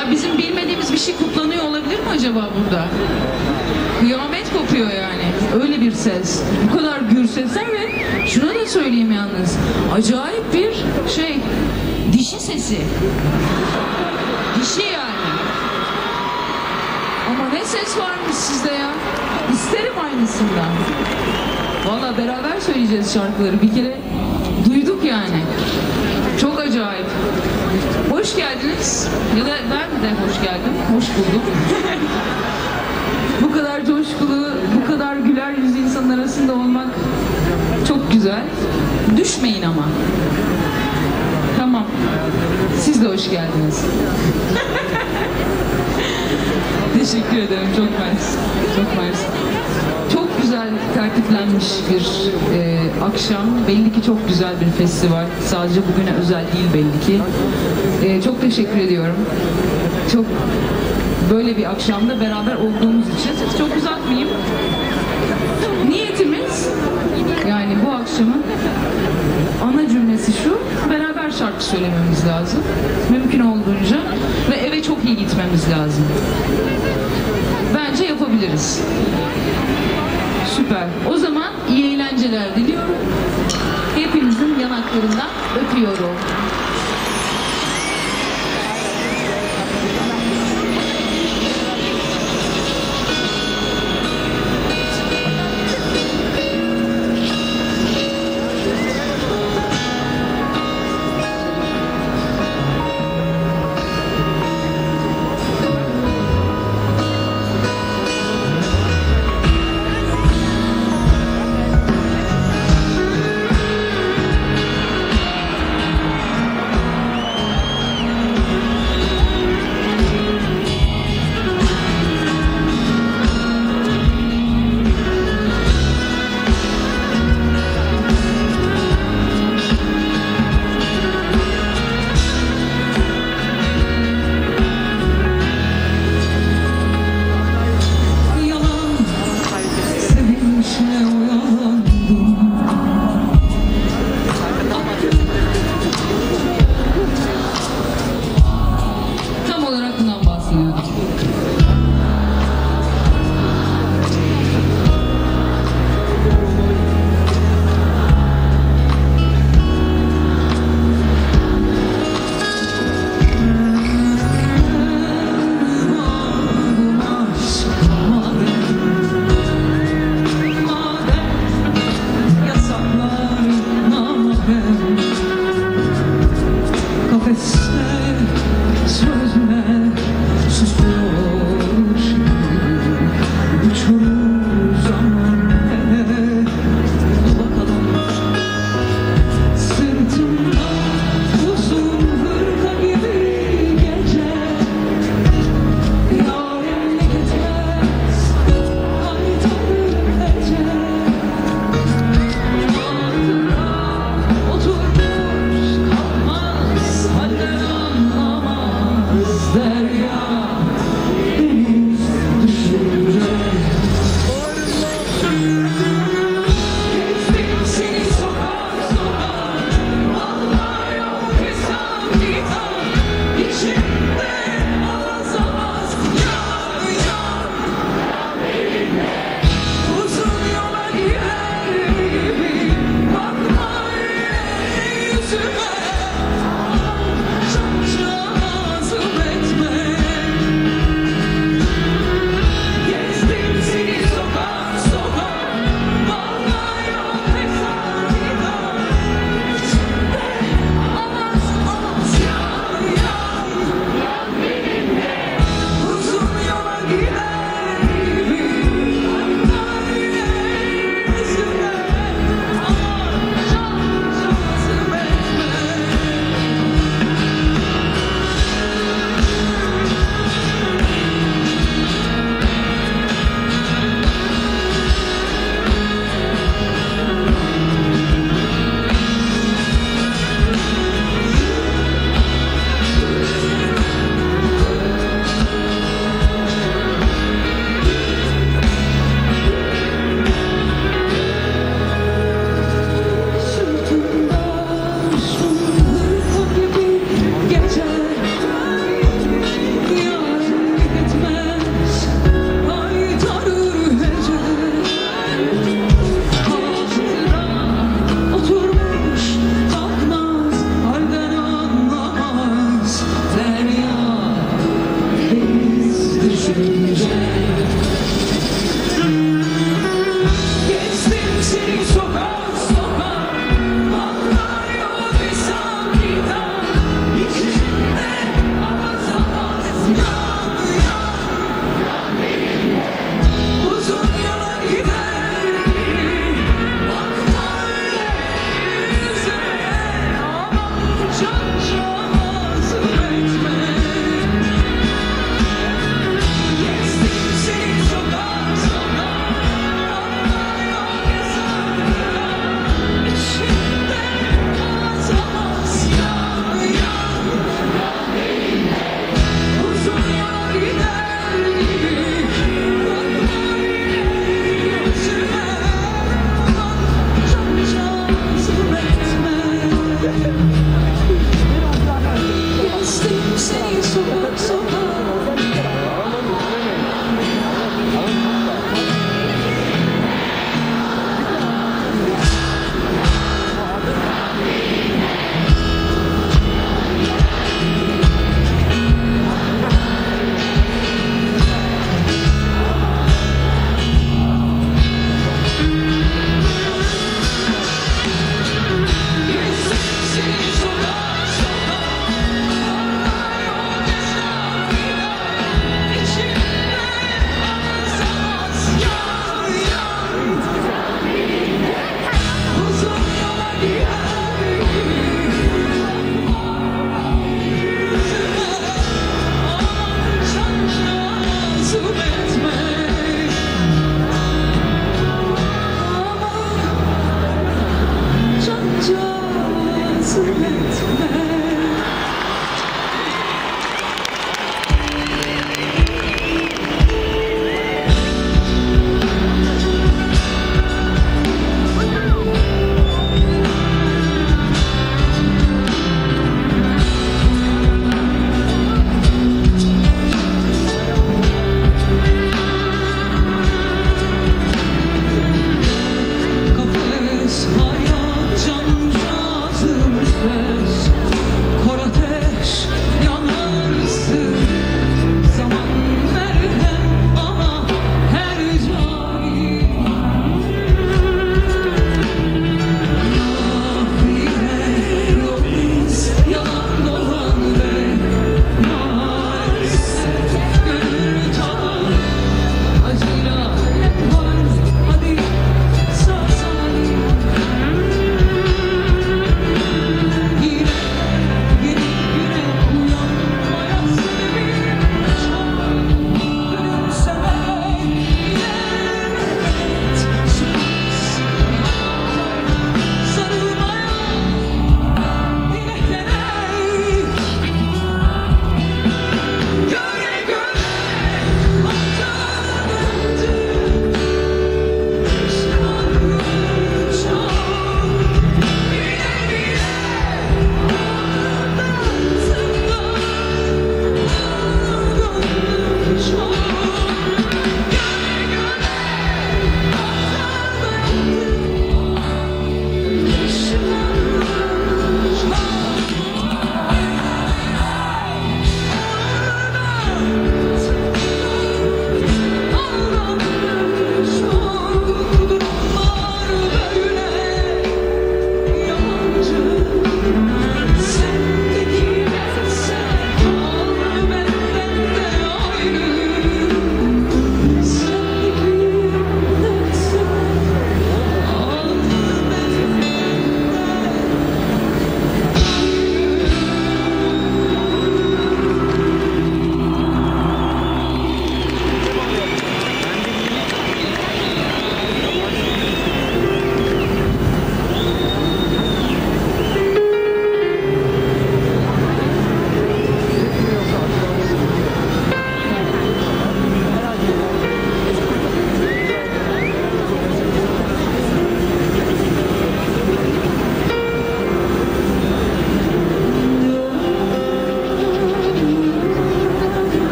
ya bizim bilmediğimiz bir şey kutlanıyor olabilir mi acaba burada? Kıyamet kopuyor yani. Öyle bir ses. Bu kadar gür sesler ve şunu da söyleyeyim yalnız. Acayip bir şey. Dişi sesi. Dişi yani. Ama ne ses varmış sizde ya. İsterim aynısından. Valla beraber söyleyeceğiz şarkıları. Bir kere duyduk yani. Hoş geldiniz. Ya da ben de hoş geldim. Hoş bulduk. bu kadar coşkulu, bu kadar güler yüzlü insanın arasında olmak çok güzel. Düşmeyin ama. Tamam. Siz de hoş geldiniz. Teşekkür ederim. Çok mersi. Çok mersi. Güzel tertiplenmiş bir e, akşam. Belli ki çok güzel bir festival. Sadece bugüne özel değil belli ki. E, çok teşekkür ediyorum. Çok böyle bir akşamda beraber olduğumuz için. Çok uzatmayayım. Niyetimiz yani bu akşamın ana cümlesi şu. Beraber şarkı söylememiz lazım. Mümkün olduğunca ve eve çok iyi gitmemiz lazım. Bence yapabiliriz. Süper. O zaman iyi eğlenceler diliyorum. Hepinizin yanaklarından öpüyorum.